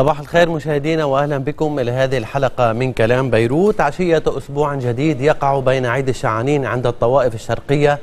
صباح الخير مشاهدينا وأهلا بكم إلى هذه الحلقة من كلام بيروت. عشية أسبوع جديد يقع بين عيد الشعانين عند الطوائف الشرقية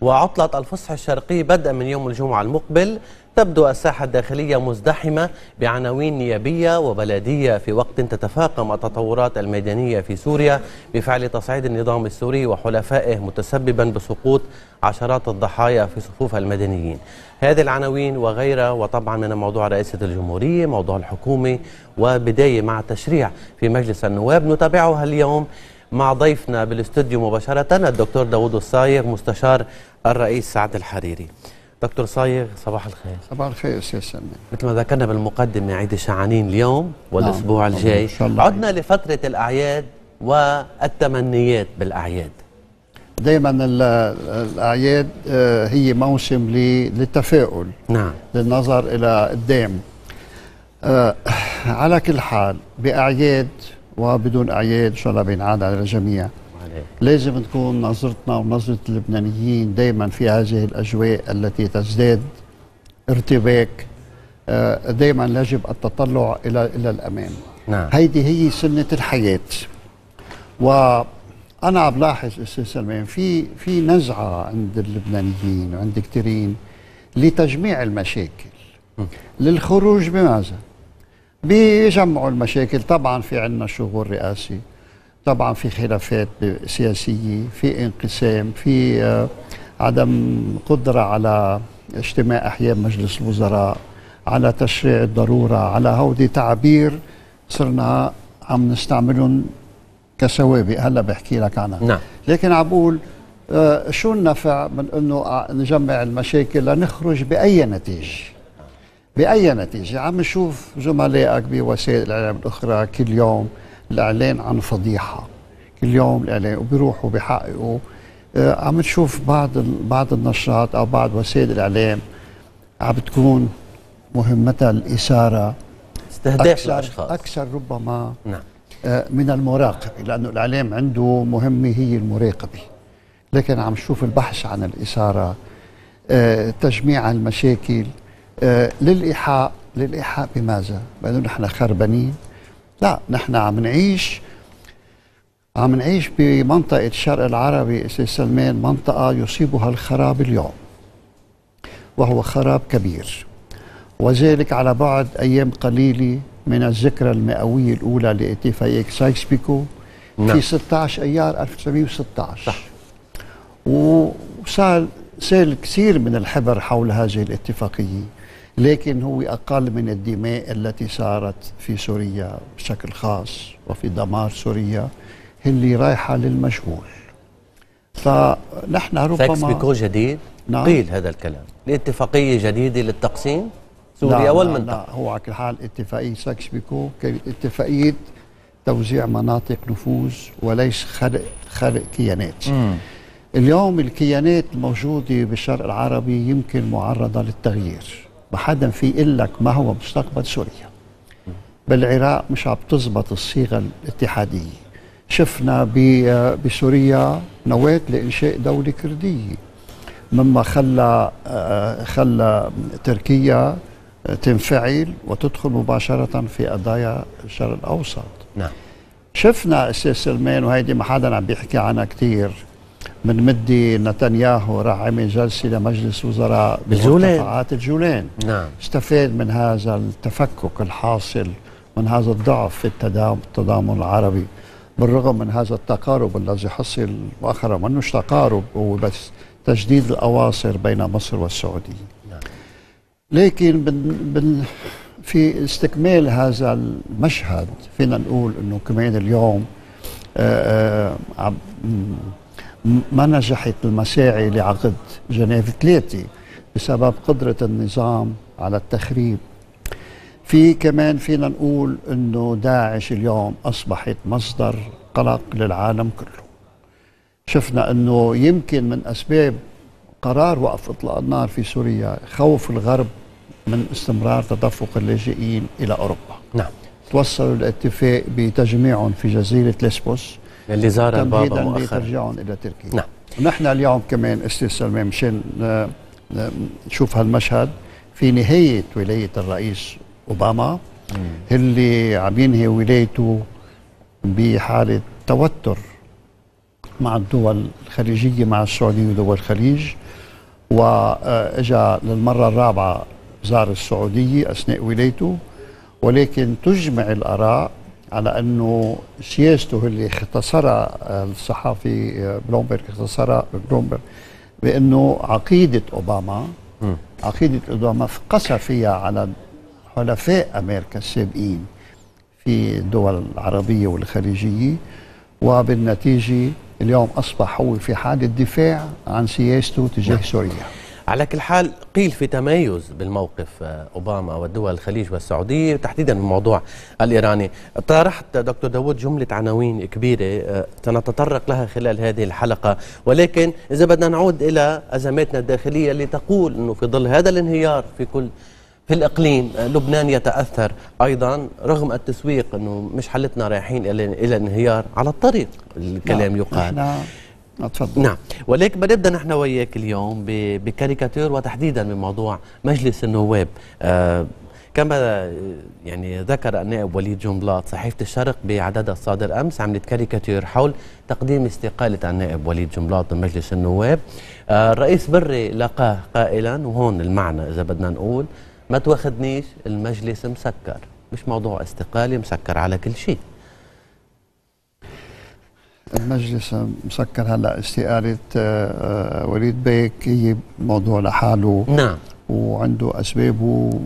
وعطله الفصح الشرقي بدءا من يوم الجمعة المقبل تبدو الساحة الداخلية مزدحمة بعناوين نيابية وبلدية في وقت تتفاقم التطورات الميدانية في سوريا بفعل تصعيد النظام السوري وحلفائه متسببا بسقوط عشرات الضحايا في صفوف المدنيين. هذه العناوين وغيرها وطبعا من موضوع رئاسة الجمهورية موضوع الحكومة وبداية مع التشريع في مجلس النواب نتابعها اليوم. مع ضيفنا بالاستوديو مباشرة الدكتور داوود الصايغ مستشار الرئيس سعد الحريري. دكتور صايغ صباح الخير. صباح الخير أستاذ سلمان مثل ما ذكرنا بالمقدمة عيد الشعانين اليوم والأسبوع نعم. الجاي. عدنا. لفترة الأعياد والتمنيات بالأعياد. دائما الأعياد آه، هي موسم للتفاؤل. نعم. للنظر إلى قدام آه، على كل حال بأعياد وبدون أعياد إن شاء الله بينعاد على الجميع. لازم تكون نظرتنا ونظرة اللبنانيين دائما في هذه الأجواء التي تزداد ارتباك آه، دائما يجب التطلع إلى إلى الأمام نعم. هيدي هي سنة الحياة. وأنا عم بلاحظ أستاذ سلمان في في نزعة عند اللبنانيين وعند كثيرين لتجميع المشاكل. للخروج بماذا؟ بيجمعوا المشاكل. طبعا في عندنا شغل رئاسي طبعا في خلافات سياسية في انقسام في آه، عدم قدرة على اجتماع أحيان مجلس الوزراء على تشريع الضرورة على هودي تعبير صرنا عم نستعملهم كسوابق. هلا بحكي لك عنها نعم. لكن عم بقول آه شو النفع من إنه نجمع المشاكل لنخرج بأي نتيجة؟ بأي نتيجة؟ عم نشوف زملائك بوسائل الإعلام الأخرى كل يوم الإعلان عن فضيحة. كل يوم الإعلان وبيروحوا بيحققوا آه عم تشوف بعض بعض النشرات أو بعض وسائل الإعلام عم بتكون مهمتها الاثاره استهداف الأشخاص. أكثر ربما نعم. آه من المراقبة لأنه الإعلام عنده مهمة هي المراقبة. لكن عم نشوف البحث عن الاثاره آه تجميع المشاكل للإيحاء للإيحاء بماذا؟ بانه نحن خربانين. لا نحن عم نعيش عم نعيش بمنطقة الشرق العربي أستاذ سلمان منطقة يصيبها الخراب اليوم وهو خراب كبير. وذلك على بعد أيام قليلة من الذكرى المئوية الأولى لاتفاقية سايكس بيكو نعم. في 16 أيار 1916 صح. وصار سال كثير من الحبر حول هذه الاتفاقية. لكن هو أقل من الدماء التي صارت في سوريا بشكل خاص وفي دمار سوريا اللي رايحة للمجهول فنحن ربما سايكس بيكو جديد؟ نعم. قيل هذا الكلام. لاتفاقية جديدة للتقسيم؟ سوريا والمنطقة لا, لا هو على كل حال اتفاقية سايكس بيكو. كانت اتفاقية توزيع مناطق نفوذ وليس خلق خلق كيانات. مم. اليوم الكيانات الموجودة بالشرق العربي يمكن معرضة للتغيير. ما حدا في يقول لك ما هو مستقبل سوريا. بالعراق مش عم تزبط الصيغة الاتحادية. شفنا بسوريا نواة لإنشاء دولة كردية. مما خلى خلى تركيا تنفعل وتدخل مباشرة في قضايا الشرق الأوسط. نعم. شفنا أستاذ سلمان وهيدي ما حدا عم بيحكي عنها كثير من مدي نتنياهو راح عمل جلسة لمجلس وزراء بالجولان الجولان نعم. استفاد من هذا التفكك الحاصل من هذا الضعف في التضامن العربي بالرغم من هذا التقارب الذي حصل مؤخرا منوش تقارب هو بس تجديد الأواصر بين مصر والسعودية. نعم. لكن بن بن في استكمال هذا المشهد فينا نقول إنه كمان اليوم آآ آآ ما نجحت المساعي لعقد جنيف ثلاثة بسبب قدرة النظام على التخريب. في كمان فينا نقول إنه داعش اليوم أصبحت مصدر قلق للعالم كله. شفنا إنه يمكن من أسباب قرار وقف إطلاق النار في سوريا خوف الغرب من استمرار تدفق اللاجئين إلى أوروبا. نعم. توصلوا لاتفاق بتجميعهم في جزيرة ليسبوس. اللي زار البابا مؤخرا. ترجعهم إلى تركيا. نعم. ونحن اليوم كمان أستاذ سلمان مشان نشوف هالمشهد في نهاية ولاية الرئيس أوباما اللي عم ينهي ولايته بحالة توتر مع الدول الخليجية مع السعودية ودول الخليج. وإجا للمرة الرابعة زار السعودية أثناء ولايته. ولكن تجمع الآراء على أنه سياسته اللي اختصرها الصحافي بلومبرغ اختصرها بلومبرغ بأنه عقيدة أوباما عقيدة أوباما قسى فيها على حلفاء أمريكا السابقين في الدول العربية والخليجية وبالنتيجة اليوم أصبح هو في حالة دفاع عن سياسته تجاه نعم. سوريا على كل حال قيل في تمايز بالموقف آه، أوباما والدول الخليج والسعودية تحديدا بالموضوع الإيراني. طرحت دكتور داوود جملة عناوين كبيرة آه، سنتطرق لها خلال هذه الحلقة. ولكن إذا بدنا نعود إلى ازماتنا الداخلية اللي تقول إنه في ظل هذا الانهيار في كل في الإقليم آه، لبنان يتأثر. أيضا رغم التسويق أنه مش حلتنا رايحين إلى انهيار على الطريق الكلام نعم. يقال. نحن تفضل. نعم. ولكن بدنا نحن وياك اليوم بكاريكاتير وتحديدا بموضوع مجلس النواب. آه كما يعني ذكر النائب وليد جنبلاط صحيفة الشرق بعددها الصادر أمس عملت كاريكاتير حول تقديم استقالة النائب وليد جنبلاط من مجلس النواب. آه الرئيس بري لقاه قائلا وهون المعنى إذا بدنا نقول ما تواخدنيش المجلس مسكر. مش موضوع استقالة مسكر على كل شيء. المجلس مسكر هلا استقالة آه، آه، وليد بيك هي موضوع لحاله نعم. وعنده أسبابه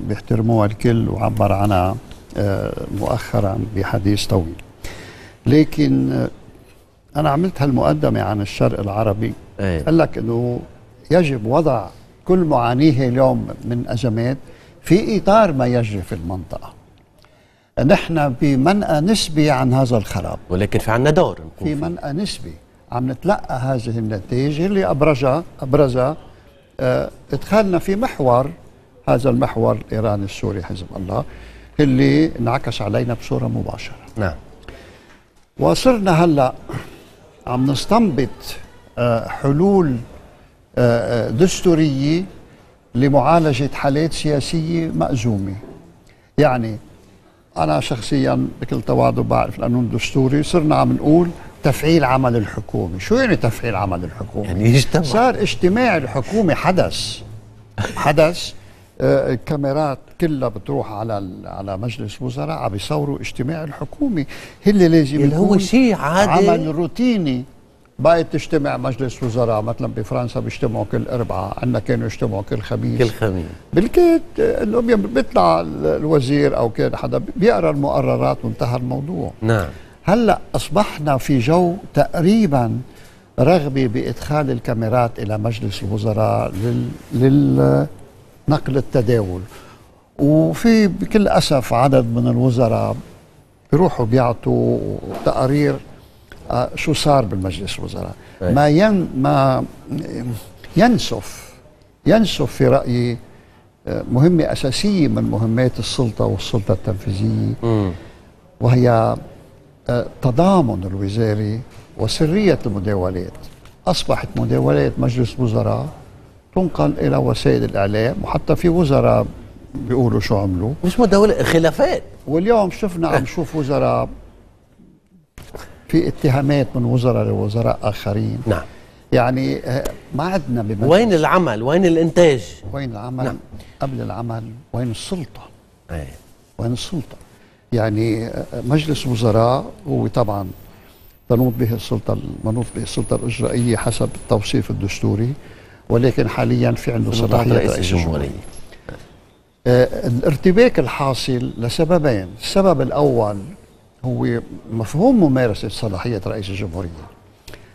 بيحترموها الكل وعبر عنها آه، مؤخرا بحديث طويل. لكن أنا عملت هالمقدمة عن الشرق العربي. أيه. قال لك أنه يجب وضع كل معانيه اليوم من أزمات في إطار ما يجري في المنطقة. نحن بمنأى نسبي عن هذا الخراب. ولكن في عنا دور في منأى نسبي. عم نتلقى هذه النتائج اللي أبرزها أبرزها آه إدخالنا في محور هذا المحور الإيراني السوري حزب الله اللي انعكس علينا بصورة مباشرة. نعم. وصرنا هلأ عم نستنبط آه حلول آه دستورية لمعالجة حالات سياسية مأزومة. يعني أنا شخصيا بكل تواضع بعرف القانون الدستوري صرنا عم نقول تفعيل عمل الحكومة. شو يعني تفعيل عمل الحكومة؟ يعني يجتمع صار اجتماع الحكومة حدث. حدث آه الكاميرات كلها بتروح على على مجلس وزراء عم يصوروا اجتماع الحكومي اللي لازم اللي هو شيء عادي. عمل روتيني. بقت تجتمع مجلس وزراء مثلا بفرنسا بيجتمعوا كل اربعاء عندنا كانوا يجتمعوا كل خميس. كل خميس. بالكيت انه بيطلع الوزير أو كان حدا بيقرأ المقررات وانتهى الموضوع. نعم. هلأ أصبحنا في جو تقريبا رغبة بإدخال الكاميرات إلى مجلس الوزراء لل, للنقل التداول. وفي بكل أسف عدد من الوزراء بيروحوا بيعطوا تقارير شو صار بالمجلس الوزراء؟ ما ين ما ينسف ينسف في رأيي آه، مهمة أساسية من مهمات السلطة والسلطة التنفيذية. وهي آه، تضامن الوزاري وسرية المداولات. أصبحت مداولات مجلس الوزراء تنقل إلى وسائل الإعلام وحتى في وزراء بيقولوا شو عملوا. مش مداولة خلافات. واليوم شفنا عم نشوف وزراء في اتهامات من وزراء لوزراء آخرين. نعم. يعني آه، ما عندنا بمجلس. وين العمل؟ وين الإنتاج؟ وين العمل؟ نعم. قبل العمل وين السلطة؟ أي. وين السلطة؟ يعني آه، مجلس وزراء هو طبعا تنوط به السلطة منوط به السلطة الإجرائية حسب التوصيف الدستوري ولكن حاليا في عنده صلاحية رئيس الجمهورية. آه الارتباك الحاصل لسببين. السبب الأول هو مفهوم ممارسة صلاحية رئيس الجمهورية.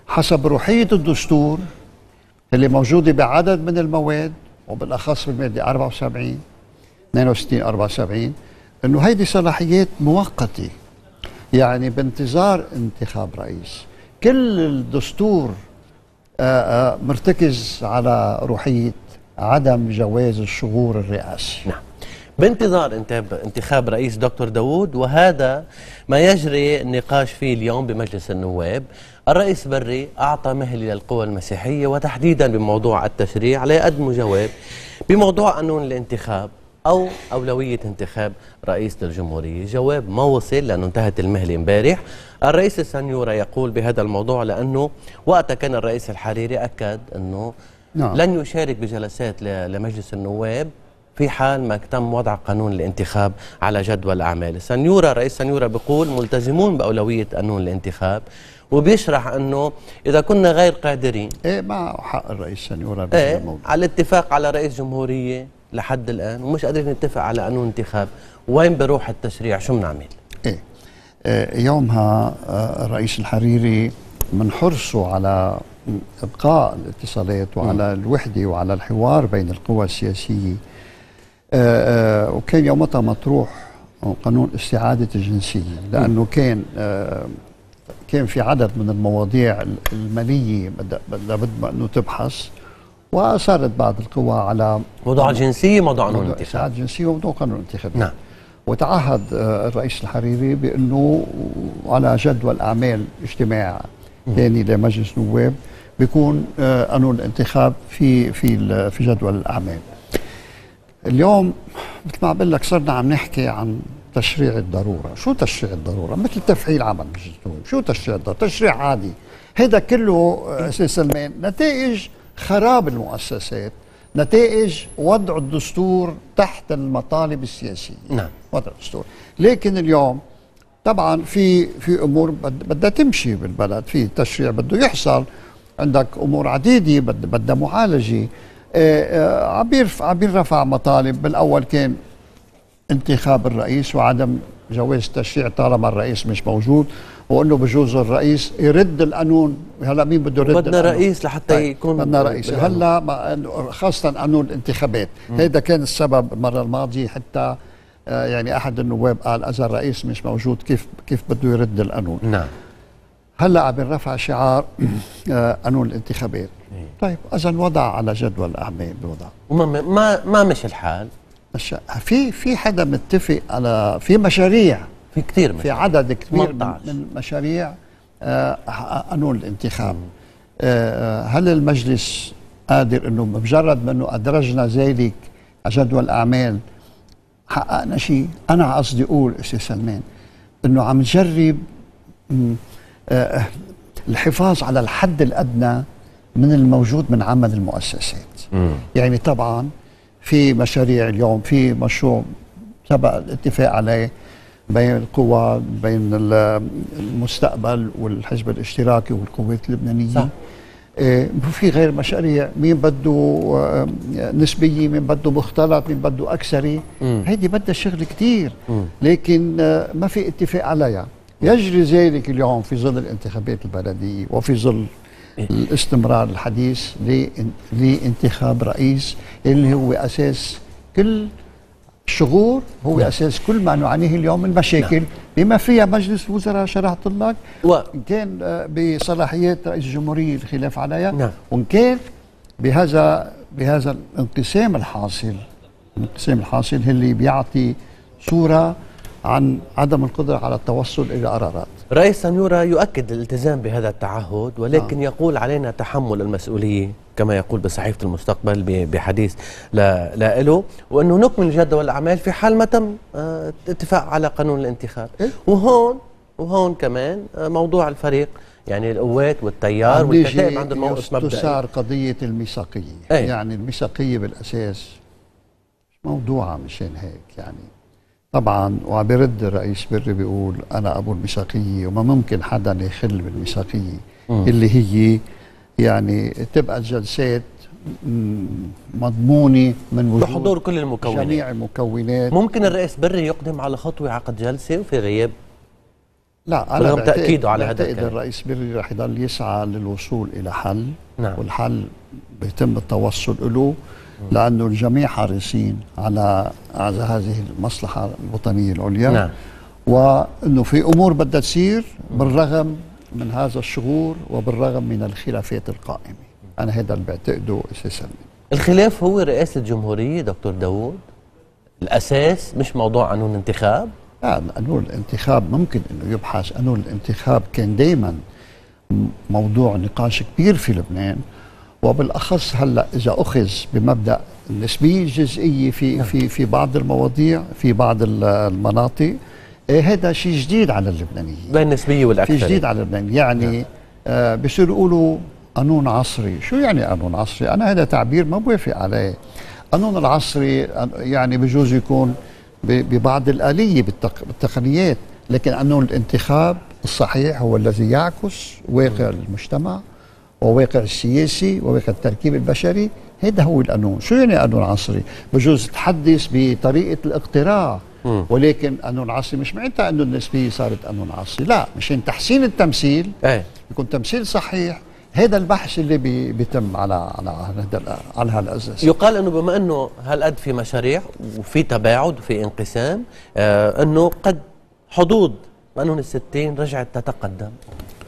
حسب روحية الدستور اللي موجودة بعدد من المواد وبالأخص بالمادة 74 62 74 إنه هيدي صلاحيات مؤقتة. يعني بانتظار انتخاب رئيس. كل الدستور آه، آه، مرتكز على روحية عدم جواز الشغور الرئاسي نعم. بانتظار انتخاب رئيس دكتور داوود وهذا ما يجري النقاش فيه اليوم بمجلس النواب. الرئيس بري أعطى مهل للقوى المسيحية وتحديدا بموضوع التشريع ليقدموا جواب بموضوع قانون الانتخاب أو أولوية انتخاب رئيس للجمهورية. جواب ما وصل لأنه انتهت المهلة امبارح. الرئيس السنيورة يقول بهذا الموضوع لأنه وقتها كان الرئيس الحريري أكد أنه نعم. لن يشارك بجلسات لمجلس النواب في حال ما تم وضع قانون الانتخاب على جدول الأعمال سنيورا رئيس سنيورا بيقول ملتزمون بأولوية قانون الانتخاب وبيشرح أنه إذا كنا غير قادرين. إيه ما حق الرئيس سنيورا إيه على الاتفاق على رئيس جمهورية لحد الآن ومش قادرين نتفق على قانون انتخاب. وين بروح التشريع؟ شو بنعمل؟ إيه, إيه يومها آه، الرئيس الحريري من حرصه على إبقاء الاتصالات وعلى الوحدة وعلى الحوار بين القوى السياسية وكان يومتها مطروح قانون استعادة الجنسية لأنه كان كان في عدد من المواضيع المالية بدها بدها إنه تبحث واصرت بعض القوى على موضوع الجنسية موضوع قانون الانتخاب. الجنسية وموضوع قانون الانتخاب. نعم. وتعهد آه، الرئيس الحريري بإنه على جدول أعمال اجتماع ثاني لمجلس النواب بيكون آه، قانون الانتخاب في في في جدول الأعمال. اليوم مثل ما بقول لك صرنا عم نحكي عن تشريع الضرورة. شو تشريع الضرورة؟ مثل تفعيل عمل مجلس شو تشريع الضرورة؟ تشريع عادي. هذا كله أستاذ سلمان نتائج خراب المؤسسات نتائج وضع الدستور تحت المطالب السياسية. نعم. وضع الدستور. لكن اليوم طبعا في في أمور بدها تمشي بالبلد. في تشريع بده يحصل. عندك أمور عديدة بدها معالجة. آه، آه، عبير عبير رفع مطالب. بالأول كان انتخاب الرئيس وعدم جواز التشريع طالما الرئيس مش موجود. وانه بجوز الرئيس يرد القانون. هلأ مين بده يرد بدنا رئيس لحتى طيب، يكون بدنا رئيس. هلأ خاصة قانون الانتخابات. هذا كان السبب المرة الماضية حتى آه، يعني أحد النواب قال إذا الرئيس مش موجود كيف كيف بده يرد القانون؟ نعم. هلأ عم رفع شعار آه، قانون الانتخابات. إيه. طيب اذا وضع على جدول الاعمال بوضع. وما ما ما مش الحال. مش في في حدا متفق على في مشاريع. في كثير في عدد كبير من مشاريع آه، قانون الانتخاب. آه، هل المجلس قادر إنه بمجرد إنه أدرجنا ذلك على جدول الاعمال حققنا شيء؟ أنا قصدي أقول أستاذ سلمان إنه عم نجرب آه، الحفاظ على الحد الأدنى من الموجود من عمل المؤسسات. مم. يعني طبعا في مشاريع اليوم في مشروع سبق الاتفاق عليه بين القوى بين المستقبل والحزب الاشتراكي والقوات اللبنانية. صح. إيه في غير مشاريع. مين بده آه، نسبية مين بده مختلط مين بده اكثري هيدي بدها شغل كثير لكن آه، ما في اتفاق عليها. يجري ذلك اليوم في ظل الانتخابات البلدية وفي ظل الاستمرار الحديث لانتخاب رئيس اللي هو أساس كل الشغور هو نعم. أساس كل ما نعانيه اليوم من مشاكل نعم. بما فيها مجلس الوزراء شرحت لك و... كان آه، بصلاحيات رئيس الجمهورية الخلاف عليها نعم. وإن كان بهذا بهذا الانقسام الحاصل الانقسام الحاصل اللي بيعطي صورة عن عدم القدرة على التوصل إلى قرارات رئيس سنيورا يؤكد الالتزام بهذا التعهد ولكن آه. يقول علينا تحمل المسؤولية كما يقول بصحيفة المستقبل بحديث لا له وأنه نكمل جدول الاعمال في حال ما تم آه، اتفاق على قانون الانتخاب إيه؟ وهون وهون كمان آه، موضوع الفريق يعني القوات والتيار والكتائب عنده موقف مبدئي تسار قضية الميثاقية أي. يعني الميثاقية بالأساس موضوعها مشان هيك يعني طبعا وعم بيرد الرئيس بري بيقول أنا أبو الميثاقية وما ممكن حدا يخل بالميثاقية اللي هي يعني تبقى الجلسات مضمونة من وجود بحضور كل المكونات. جميع المكونات. ممكن الرئيس بري يقدم على خطوة عقد جلسة وفي غياب؟ لا أنا رغم تأكيده على هذا الكلام الرئيس بري رح يضل يسعى للوصول إلى حل. نعم. والحل بيتم التوصل له لأنه الجميع حريصين على على هذه المصلحة الوطنية العليا. نعم. وإنه في أمور بدها تصير بالرغم من هذا الشغور وبالرغم من الخلافات القائمة. أنا هذا اللي بعتقده أساسا الخلاف هو رئاسه الجمهورية دكتور داوود. الأساس مش موضوع قانون انتخاب؟ لا قانون الانتخاب ممكن إنه يبحث. قانون الانتخاب كان دائما موضوع نقاش كبير في لبنان. وبالأخص هلأ إذا أخذ بمبدأ النسبيه الجزئيه في نعم. في في بعض المواضيع في بعض ال- المناطق إيه هذا شيء جديد على اللبنانيين. بين النسبية والأكثرية. جديد على اللبنانيين. يعني آه بصيروا يقولوا قانون عصري. شو يعني قانون عصري؟ أنا هذا تعبير ما بوافق عليه. قانون العصري يعني بجوز يكون ببعض الآلية بالتق- بالتقنيات لكن قانون الانتخاب الصحيح هو الذي يعكس واقع المجتمع. وواقع السياسي وواقع التركيب البشري هذا هو القانون شو يعني قانون عصري؟ بجوز تحدث بطريقة الاقتراع. مم. ولكن قانون عصري مش معناتها أنه النسبيه صارت قانون عصري. لا مشان تحسين التمثيل إيه. يكون تمثيل صحيح. هذا البحث اللي بي بيتم على على هذا على هالاساس يقال أنه بما أنه هالقد في مشاريع وفي تباعد وفي انقسام آه أنه قد حدود قانون الستين رجعت تتقدم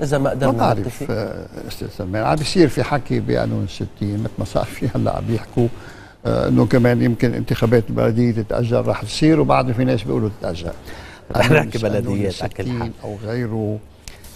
إذا ما ما قدرنا بعرف نتفق. آه، أستاذ سلمان عم بيصير في حكي بقانون الستين مثل ما صار في هلأ عم بيحكوا آه، إنه كمان يمكن انتخابات البلدية تتاجل رح تصير وبعد في ناس بيقولوا تتاجل رح نحكي بلديات على كل الستين حال. أو غيره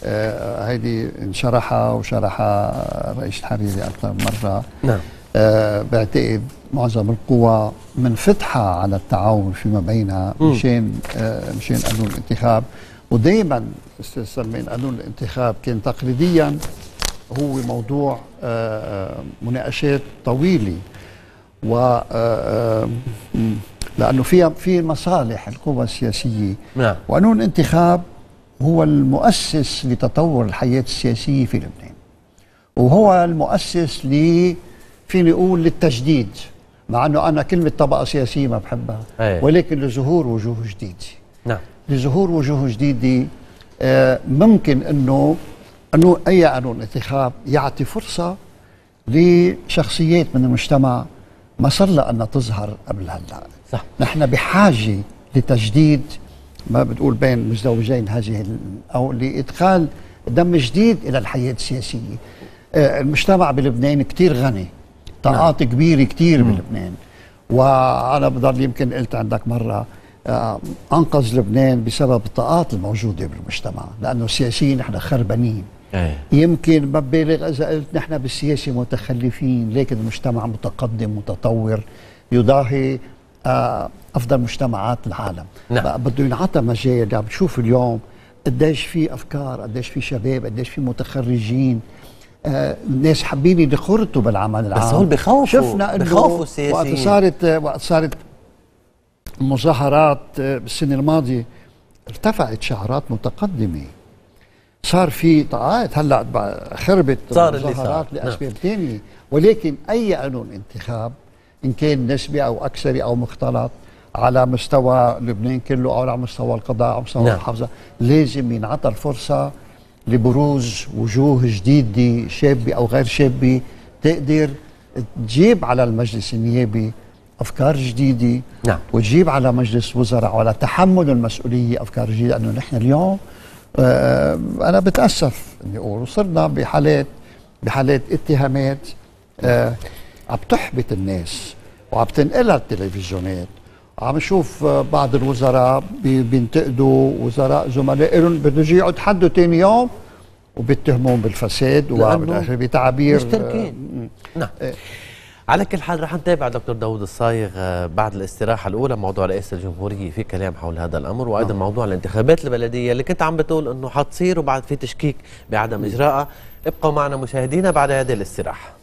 آه، هيدي انشرحها وشرحها رئيس الحريري أكثر مرة نعم آه، بعتقد معظم القوى منفتحة على التعاون فيما بينها. مشان آه، مشان قانون الانتخاب ودائما أستاذ سلمان قانون الانتخاب كان تقليديا هو موضوع آه، آه، مناقشات طويلة و آه، لأنه فيها في مصالح القوى السياسية. نعم. وقانون الانتخاب هو المؤسس لتطور الحياة السياسية في لبنان. وهو المؤسس ل فيني أقول للتجديد مع أنه أنا كلمة طبقة سياسية ما بحبها أيه. ولكن لظهور وجوه جديدة. نعم. لظهور وجوه جديدة آه، ممكن أنه أنه أي قانون انتخاب يعطي فرصة لشخصيات من المجتمع ما صار لها أنها تظهر قبل هلأ. صح. نحن بحاجة لتجديد ما بتقول بين مزدوجين هذه ال- أو لإدخال دم جديد إلى الحياة السياسية. آه، المجتمع بلبنان كتير غني. طاقات كبيرة كتير بلبنان. وأنا بضل يمكن قلت عندك مرة آه، أنقذ لبنان بسبب الطاقات الموجودة بالمجتمع لأنه السياسيين نحن خربانين إيه يمكن ما ببالغ إذا قلت نحن بالسياسة متخلفين لكن المجتمع متقدم متطور يضاهي آه، أفضل مجتمعات العالم نعم. بده ينعطى مجال عم بتشوف اليوم قديش في أفكار قديش في شباب قديش في متخرجين آه الناس حابين يخرطوا بالعمل العام هول بخوفوا- شفنا إنه بخوفوا وقت السياسيين. صارت وقت صارت مظاهرات آه، بالسنه الماضيه ارتفعت شعارات متقدمة صار في طاقات هلأ خربت صار اللي مظاهرات صار. لاسباب ثانية ولكن أي قانون انتخاب إن كان نسبي أو أكثري أو مختلط على مستوى لبنان كله أو على مستوى القضاء أو مستوى نعم. المحافظه لازم ينعطى الفرصة لبروز وجوه جديدة شابة أو غير شابة تقدر تجيب على المجلس النيابي أفكار جديدة نعم. وتجيب على مجلس وزراء وعلى تحمل المسؤولية أفكار جديدة انه نحن اليوم آه أنا بتأسف إني أقول وصرنا بحالات بحالات اتهامات آه عم تحبط الناس وعم تنقلها التلفزيونات عم نشوف آه، بعض الوزراء بي- بينتقدوا وزراء زملاء لهم بده يجي يقعد حده ثاني يوم وبيتهمون بالفساد وبالآخر بتعابير مشتركين. آه، نعم على كل حال رح نتابع دكتور داود الصايغ آه، بعد الاستراحة الأولى موضوع رئاسة الجمهورية في كلام حول هذا الأمر وأيضا موضوع الانتخابات البلدية اللي كنت عم بتقول أنه حتصير وبعد في تشكيك بعدم إجراءها ابقوا معنا مشاهدينا بعد هذه الاستراحة.